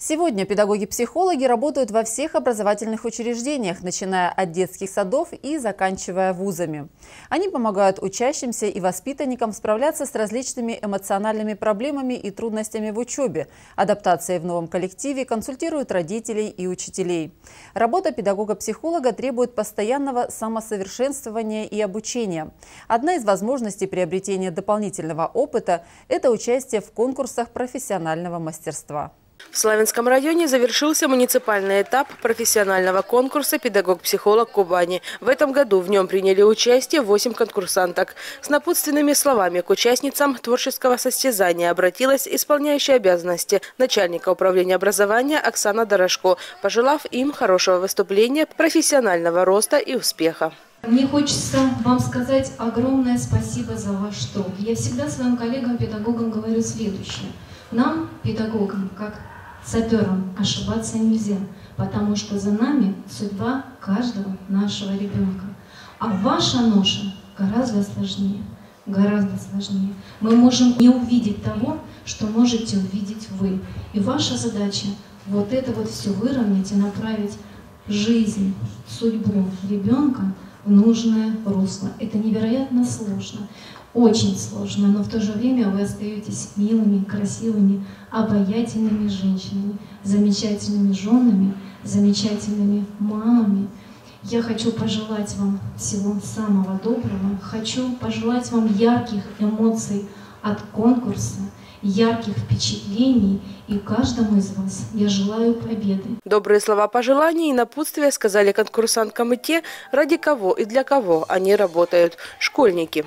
Сегодня педагоги-психологи работают во всех образовательных учреждениях, начиная от детских садов и заканчивая вузами. Они помогают учащимся и воспитанникам справляться с различными эмоциональными проблемами и трудностями в учебе, адаптацией в новом коллективе, консультируют родителей и учителей. Работа педагога-психолога требует постоянного самосовершенствования и обучения. Одна из возможностей приобретения дополнительного опыта – это участие в конкурсах профессионального мастерства. В Славянском районе завершился муниципальный этап профессионального конкурса «Педагог-психолог Кубани». В этом году в нем приняли участие 8 конкурсанток. С напутственными словами к участницам творческого состязания обратилась исполняющая обязанности начальника управления образования Оксана Дорошко, пожелав им хорошего выступления, профессионального роста и успеха. Мне хочется вам сказать огромное спасибо за ваш труд. Я всегда своим коллегам-педагогам говорю следующее. Нам, педагогам, как саперам ошибаться нельзя, потому что за нами судьба каждого нашего ребенка. А ваша ноша гораздо сложнее, гораздо сложнее. Мы можем не увидеть того, что можете увидеть вы. И ваша задача вот это вот все выровнять и направить жизнь, судьбу ребенка в нужное русло. Это невероятно сложно очень сложно, но в то же время вы остаетесь милыми, красивыми, обаятельными женщинами, замечательными женами, замечательными мамами. Я хочу пожелать вам всего самого доброго, хочу пожелать вам ярких эмоций от конкурса, ярких впечатлений и каждому из вас я желаю победы. Добрые слова пожеланий и напутствия сказали конкурсанткам и те, ради кого и для кого они работают – школьники.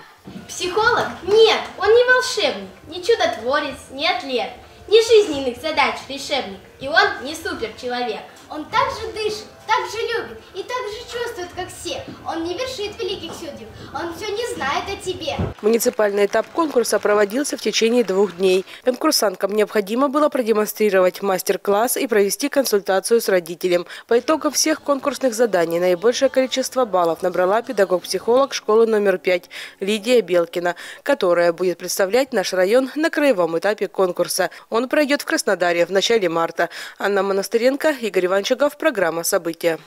Психолог? Нет, он не волшебник, не чудотворец, не атлет, не жизненных задач решебник, и он не суперчеловек. Он также дышит, так же любит и так же чувствует, как все. Он не вершит великих судеб, он все не знает о тебе. Муниципальный этап конкурса проводился в течение двух дней. Конкурсанткам необходимо было продемонстрировать мастер-класс и провести консультацию с родителем. По итогам всех конкурсных заданий наибольшее количество баллов набрала педагог-психолог школы номер 5 Лидия Белкина, которая будет представлять наш район на краевом этапе конкурса. Он пройдет в Краснодаре в начале марта. Анна Монастыренко, Игорь Иванчугов, программа «События».